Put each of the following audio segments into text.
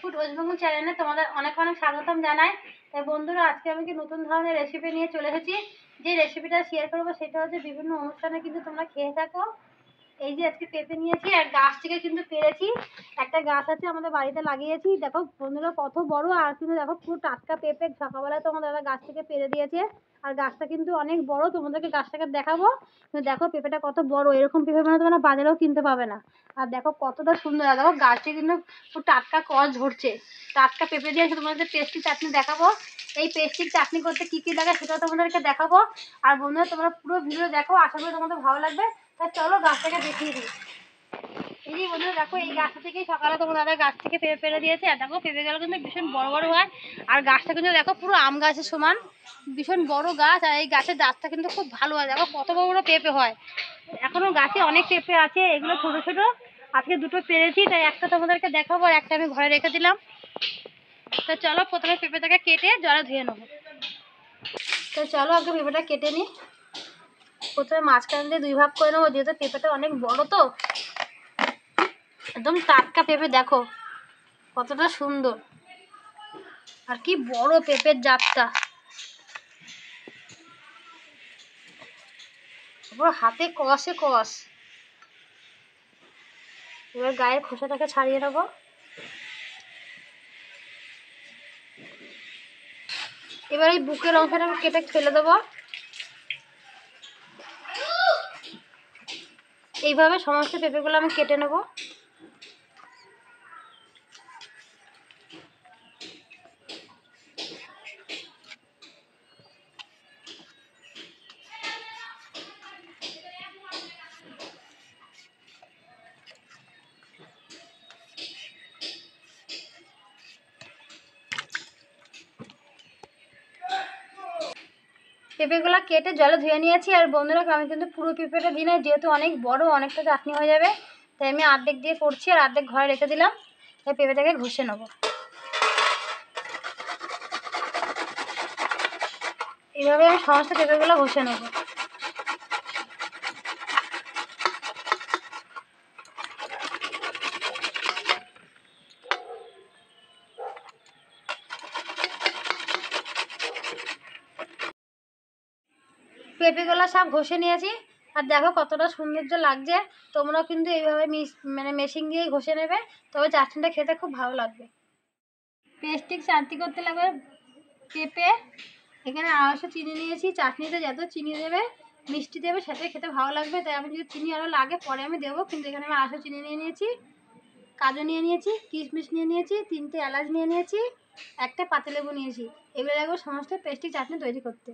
Food West Bengal চ্যানেলে তোমাদের অনেক অনেক স্বাগতম জানাই। তাই বন্ধুরা, আজকে আমি কি নতুন ধরনের রেসিপি নিয়ে চলে এসেছি? যে রেসিপিটা শেয়ার করব সেটা হচ্ছে বিভিন্ন অনুষ্ঠানে কিন্তু তোমরা খেয়ে থাকো। এই যে আজকে পেঁপে নিয়েছি আর গাছ থেকে কিন্তু পেরেছি। একটা গাছ আছে আমাদের বাড়িতে লাগিয়েছি। দেখো, বন্ধুরা, কত বড় আর কিন্তু দেখো, পুরো টাটকা পেঁপে। সকালবেলায় তো আমার দাদা গাছ থেকে পেরে দিয়েছে। আর গাছটা কিন্তু অনেক বড়। তোমাদেরকে গাছটাকে দেখাবো। দেখো, পেঁপেটা কত বড়। এরকম পেঁপে মানে তোমরা বাজারেও কিনতে পাবে না। আর দেখো, কতটা সুন্দর। আর দেখো, গাছটি কিন্তু পুরো টাটকা কস ঝরছে টাটকা পেঁপে দিয়ে তোমাদের পেস্টি চাটনি দেখাবো। এই পেস্টির চাটনি করতে কী কী লাগে সেটাও তোমাদেরকে দেখাবো। আর বন্ধুরা, তোমরা পুরো ভিডিও দেখো। আশা করি তোমাদের ভালো লাগবে। তা চলো গাছটাকে দেখিয়ে দিই। এই যে দেখো, এই গাছটা থেকেই সকালে তোমার দাদা গাছ থেকে পেঁপে পেরে দিয়েছে। আর দেখো, পেঁপে গেলো কিন্তু ভীষণ বড় বড় হয়। আর গাছটা কিন্তু দেখো, পুরো আম গাছের সমান। ভীষণ বড় গাছ, আর এই গাছের গাছটা কিন্তু খুব ভালো হয়। দেখো, কত বড় বড় পেঁপে হয়। এখনও গাছে অনেক পেঁপে আছে, এগুলো ছোট ছোট। আজকে দুটো পেরেছি, তাই একটা তোমাদেরকে দেখাবো আর একটা আমি ঘরে রেখে দিলাম। তো চলো, প্রথমে পেঁপেটাকে কেটে জলে ধুয়ে নেব। তো চলো, আগে পেঁপেটা কেটে নিই। প্রথমে মাঝখান দিয়ে দুই ভাগ করে নেব, যেহেতু পেঁপেটা অনেক বড় তো। একদম টাটকা পেঁপে, দেখো, কতটা সুন্দর। আর কি বড় পেঁপের তারপর হাতে কষে কষ। এবার গায়ের খোসাটাকে ছাড়িয়ে নেব। এবার এই বুকের অংশটা কেটে ফেলে দেবো। এইভাবে সমস্ত পেঁপেগুলো আমি কেটে নেব। পেঁপেগুলো কেটে জলে ধুয়ে নিয়েছি, আর বন্ধুরা, আমি কিন্তু পুরো পেঁপেটা দিই না যেহেতু অনেক বড়, অনেকটা চাটনি হয়ে যাবে, তাই আমি অর্ধেক দিয়ে করছি, আর অর্ধেক ঘরে রেখে দিলাম তাই পেঁপেটাকে ঘষে নেব। এইভাবে আমি সমস্ত পেঁপেগুলো ঘষে নেব। পেঁপেগুলো সব ঘষে নিয়েছি। আর দেখো কতটা সৌন্দর্য লাগছে। তোমরাও কিন্তু এইভাবে মিস মানে মেশিন দিয়েই ঘষে নেবে। তবে চাটনিটা খেতে খুব ভালো লাগবে। পেস্টিক চাটনি করতে লাগবে পেঁপে। এখানে আড়াইশো চিনি নিয়েছি। চাটনিতে যত চিনি দেবে, মিষ্টি দেবে সাথে খেতে ভালো লাগবে। তাই আমি যদি চিনি আরও লাগে, পরে আমি দেবো। কিন্তু এখানে আমি আড়াইশো চিনি নিয়ে নিয়েছি। কাজু নিয়ে নিয়েছি, কিশমিশ নিয়ে নিয়েছি, তিনটে এলাচ নিয়ে নিয়েছি, একটা পাতিলেবু নিয়েছি। এগুলো লাগবে সমস্ত পেস্টিক চাটনি তৈরি করতে।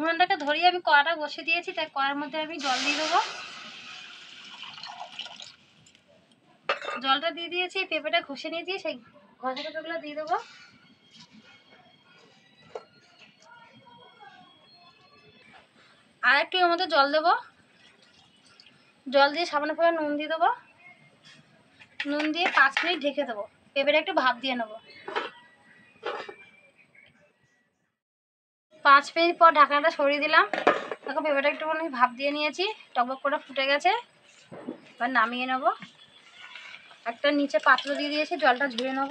উনুনটাকে ধরিয়ে আমি কড়াটা বসিয়ে দিয়েছি, তাই কড়ার মধ্যে আমি জল দিয়ে দেবো। জলটা দিয়ে দিয়েছি, পেঁপেটা ঘষে নিয়েছি, সেই ঘষা পেঁপেগুলো দিয়ে দেবো। আর একটু এর মধ্যে জল দেবো। জল দিয়ে সামান্য পরে নুন দিয়ে দেবো। নুন দিয়ে পাঁচ মিনিট ঢেকে দেবো। পেঁপেটা একটু ভাপ দিয়ে নেব। পাঁচ মিনিট পর ঢাকনাটা সরিয়ে দিলাম। দেখো পেঁপেটা একটুখানি ভাপ দিয়ে নিয়েছি। টকবক করে ফুটে গেছে। এবার নামিয়ে নেব। একটা নিচে পাত্র দিয়ে দিয়েছি, জলটা ঝুড়ে নেব।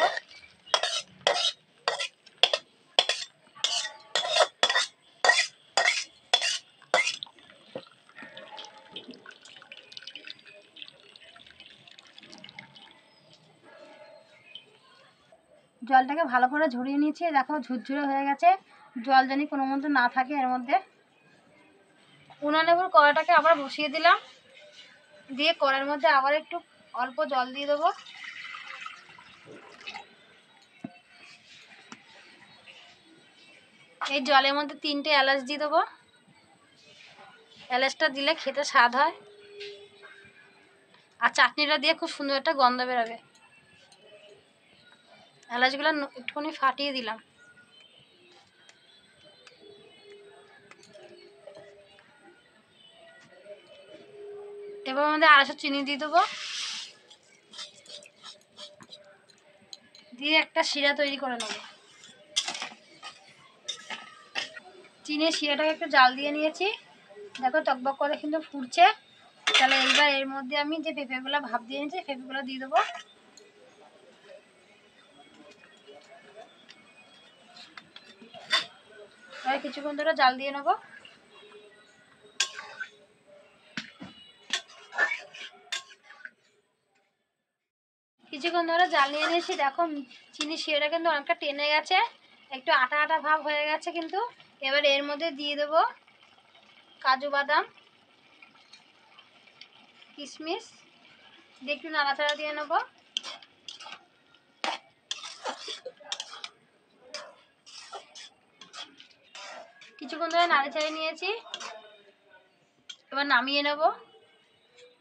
জলটাকে ভালো করে ঝরিয়ে নিয়েছি। দেখো, ঝুরঝুরে হয়ে গেছে। জল জানি কোনো মতো না থাকে এর মধ্যে। উনানেবুর কড়াটাকে আবার বসিয়ে দিলাম। দিয়ে কড়ার মধ্যে আবার একটু অল্প জল দিয়ে দেবো। এই জলের মধ্যে তিনটে এলাচ দিয়ে দেবো। এলাচটা দিলে খেতে স্বাদ হয়। আর চাটনিটা দিয়ে খুব সুন্দর একটা গন্ধ বেরোবে। এলাচগুলো একটুখানি ফাটিয়ে দিলাম। এবার আমাদের আড়াইশো চিনি দিয়ে দেবো। দিয়ে একটা শিরা তৈরি করে নেব। চিনি শিরাটাকে একটু জাল দিয়ে নিয়েছি। দেখো টকবক করে কিন্তু ফুটছে। তাহলে এইবার এর মধ্যে আমি যে পেঁপেগুলো ভাপ দিয়ে নিয়েছি, পেঁপেগুলো দিয়ে দেবো। কিছুক্ষণ ধরে জাল দিয়ে নেব। কিছুক্ষণ ধরে জাল নিয়ে নিয়েছি। দেখো, চিনি শিরাটা কিন্তু অনেকটা টেনে গেছে। একটু আটা আটা ভাব হয়ে গেছে কিন্তু। এবার এর মধ্যে দিয়ে দেবো কাজু বাদাম, কিশমিশ। দিয়ে একটু নাড়াচাড়া দিয়ে নেব। কিছুক্ষণ ধরে নাড়াচাড়ি নিয়েছি। এবার নামিয়ে নেব।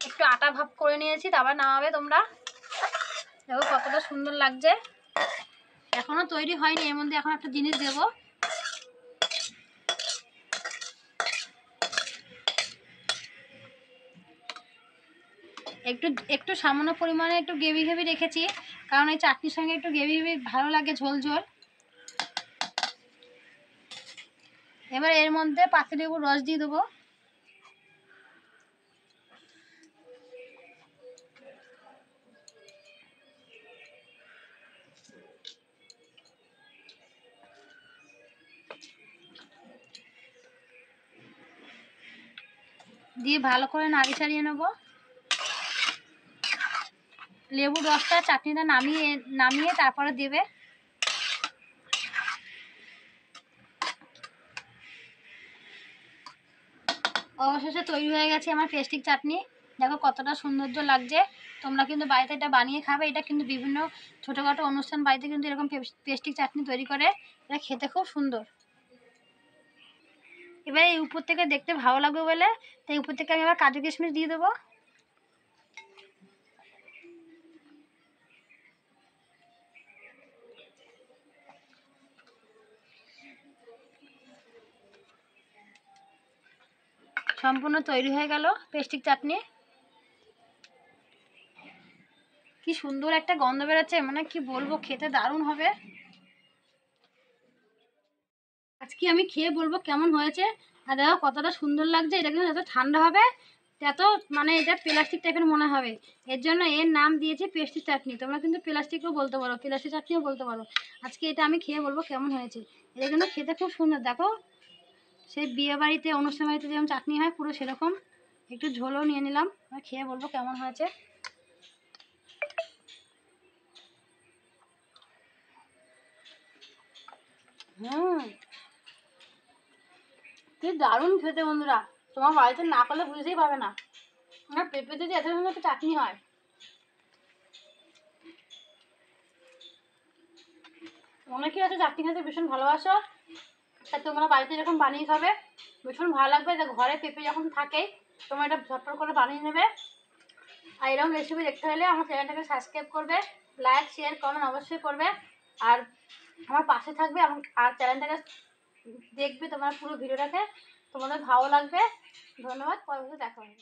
একটু আটা ভাব করে নিয়েছি, তারপর নামাবে তোমরা। দেখো কতটা সুন্দর লাগছে। এখনও তৈরি হয়নি, এর মধ্যে এখন একটা জিনিস দেবো। একটু একটু সামান্য পরিমাণে একটু গ্রেভি গ্রেভি রেখেছি, কারণ এই চাটনির সঙ্গে একটু গ্রেভি গ্রেভি ভালো লাগে ঝোল ঝোল। এবার এর মধ্যে পাতিলেবুর রস দিয়ে দেবো। দিয়ে ভালো করে নাড়ি ছাড়িয়ে নেব। লেবুর রসটা চাটনিটা নামিয়ে নামিয়ে তারপরে দেবে। অবশেষে তৈরি হয়ে গেছে আমার পেস্টিক চাটনি। দেখো কতটা সৌন্দর্য লাগছে। তোমরা কিন্তু বাড়িতে এটা বানিয়ে খাবে। এটা কিন্তু বিভিন্ন ছোটোখাটো অনুষ্ঠান বাড়িতে কিন্তু এরকম পেস্টিক চাটনি তৈরি করে। এটা খেতে খুব সুন্দর। এবার এই উপর থেকে দেখতে ভালো লাগবে বলে, তাই উপর থেকে আমি এবার কাজু কিশমিশ দিয়ে দেবো। সম্পূর্ণ তৈরি হয়ে গেল পেস্টিক চাটনি। কি সুন্দর একটা গন্ধ বেরোচ্ছে মানে কি বলব, খেতে দারুণ হবে। আজকে আমি খেয়ে বলব কেমন হয়েছে। আর দেখো কতটা সুন্দর লাগছে, এটা কিন্তু এত ঠান্ডা হবে, এত মানে এটা প্লাস্টিক টাইপের মনে হবে। এর জন্য এর নাম দিয়েছে পেস্টিক চাটনি তোমরা কিন্তু প্লাস্টিকও বলতে পারো প্লাস্টিক চাটনিও বলতে পারো। আজকে এটা আমি খেয়ে বলব কেমন হয়েছে। এটা কিন্তু খেতে খুব সুন্দর, দেখো। সেই বিয়ে বাড়িতে, অনুষ্ঠান বাড়িতে যেমন চাটনি হয়, পুরো সেরকম। একটু ঝোলও নিয়ে নিলাম খেয়ে বলব কেমন হয়েছে। হুম। কি দারুণ খেতে বন্ধুরা। তোমার বাড়িতে না করলে বুঝতেই পারবে না। আমার পেঁপে যদি এত সুন্দর একটা চাটনি হয়। অনেকেই আছে চাটনি খেতে ভীষণ ভালোবাসো? তা তোমরা বাড়িতে এরকম বানিয়ে খাবে, ভীষণ ভালো লাগবে যে ঘরে পেঁপে যখন থাকে, তোমরা এটা ঝটপট করে বানিয়ে নেবে। আর এরকম রেসিপি দেখতে হলে আমার চ্যানেলটাকে সাবস্ক্রাইব করবে লাইক শেয়ার কমেন্ট অবশ্যই করবে। আর আমার পাশে থাকবে আর চ্যানেলটাকে দেখবে তোমার পুরো ভিডিওটাকে। তোমাদের ভালো লাগবে। ধন্যবাদ। পরবর্তী দেখা হবে।